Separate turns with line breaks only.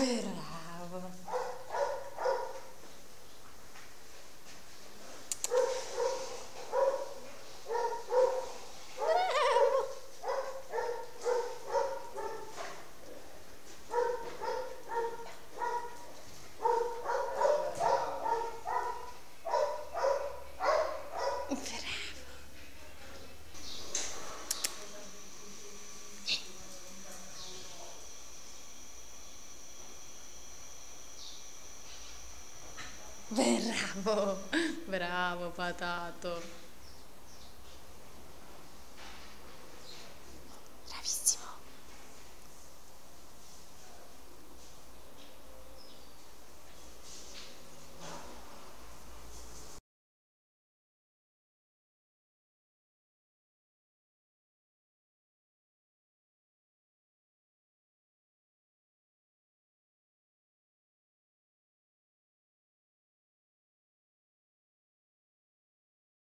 Bravo. Bravo. Patato.